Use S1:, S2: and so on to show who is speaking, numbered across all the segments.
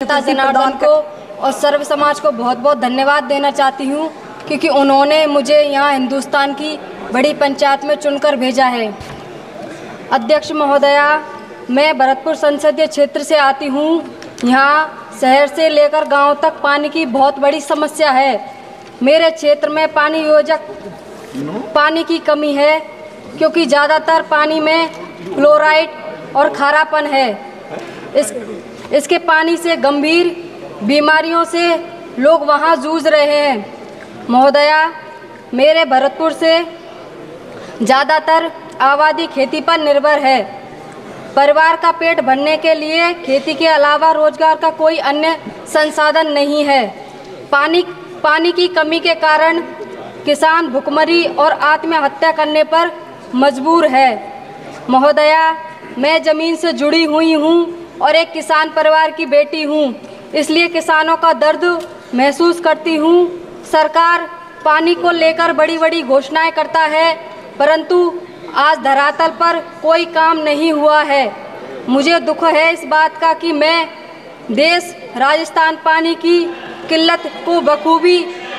S1: जनार्दन को और सर्व समाज को बहुत बहुत धन्यवाद देना चाहती हूँ, क्योंकि उन्होंने मुझे यहाँ हिंदुस्तान की बड़ी पंचायत में चुनकर भेजा है। अध्यक्ष महोदया, मैं भरतपुर संसदीय क्षेत्र से आती हूँ। यहाँ शहर से लेकर गाँव तक पानी की बहुत बड़ी समस्या है। मेरे क्षेत्र में पानी योजक पानी की कमी है, क्योंकि ज़्यादातर पानी में क्लोराइड और खारापन है। इस इसके पानी से गंभीर बीमारियों से लोग वहाँ जूझ रहे हैं। महोदया, मेरे भरतपुर से ज़्यादातर आबादी खेती पर निर्भर है। परिवार का पेट भरने के लिए खेती के अलावा रोज़गार का कोई अन्य संसाधन नहीं है। पानी पानी की कमी के कारण किसान भुखमरी और आत्महत्या करने पर मजबूर है। महोदया, मैं ज़मीन से जुड़ी हुई हूँ और एक किसान परिवार की बेटी हूँ। इसलिए किसानों का दर्द महसूस करती हूँ। सरकार पानी को लेकर बड़ी बड़ी घोषणाएँ करता है परंतु आज धरातल पर कोई काम नहीं हुआ है। मुझे दुख है इस बात का कि मैं देश राजस्थान पानी की किल्लत को बखूबी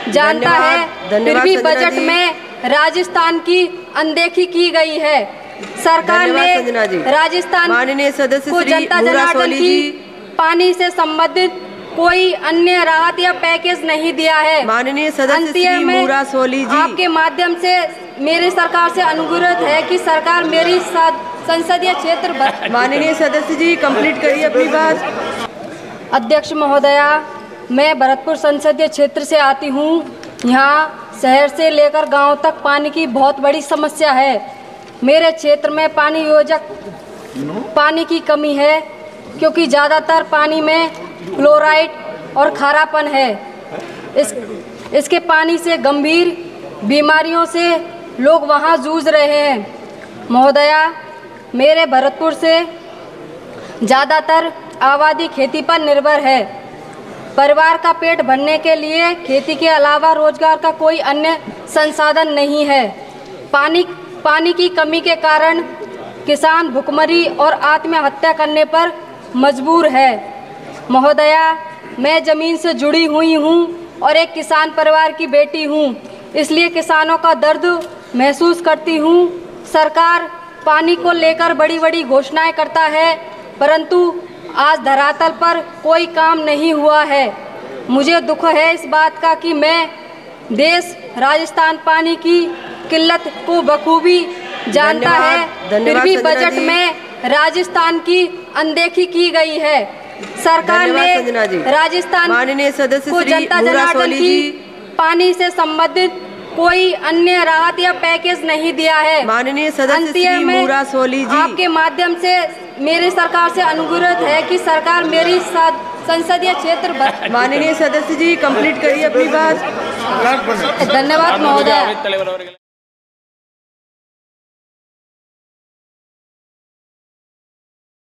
S1: जानता है। फिर भी बजट में राजस्थान की अनदेखी की गई है। सरकार ने राजस्थान
S2: माननीय सदस्य
S1: को जनता जनार्दन की पानी से संबंधित कोई अन्य राहत या पैकेज नहीं दिया है।
S2: माननीय सदस्य श्री सोली जी।
S1: आपके माध्यम से मेरी सरकार से अनुरोध है कि सरकार मेरी संसदीय क्षेत्र
S2: माननीय सदस्य जी कंप्लीट करिए अपनी बात।
S1: अध्यक्ष महोदया मैं भरतपुर संसदीय क्षेत्र से आती हूँ। यहाँ शहर से लेकर गाँव तक पानी की बहुत बड़ी समस्या है। मेरे क्षेत्र में पानी योजक पानी की कमी है क्योंकि ज़्यादातर पानी में क्लोराइड और खारापन है। इस इसके पानी से गंभीर बीमारियों से लोग वहाँ जूझ रहे हैं। महोदया मेरे भरतपुर से ज़्यादातर आबादी खेती पर निर्भर है। परिवार का पेट भरने के लिए खेती के अलावा रोज़गार का कोई अन्य संसाधन नहीं है। पानी पानी की कमी के कारण किसान भुखमरी और आत्महत्या करने पर मजबूर है। महोदया, मैं ज़मीन से जुड़ी हुई हूँ और एक किसान परिवार की बेटी हूँ। इसलिए किसानों का दर्द महसूस करती हूँ। सरकार पानी को लेकर बड़ी बड़ी घोषणाएँ करता है, परंतु आज धरातल पर कोई काम नहीं हुआ है। मुझे दुख है इस बात का कि मैं देश, राजस्थान पानी की किल्लत को बखूबी जानता है फिर भी बजट में राजस्थान की अनदेखी की गई है सरकार। ने राजस्थान
S2: सदस्य
S1: को जनता जनार्दन की पानी से संबंधित कोई अन्य राहत या पैकेज नहीं दिया है
S2: माननीय सदस्य
S1: अंतिम में
S2: सोली जी
S1: आपके माध्यम से मेरी सरकार से अनुरोध है कि सरकार मेरी संसदीय क्षेत्र
S2: माननीय सदस्य जी कंप्लीट करिए अपनी बात
S1: धन्यवाद महोदय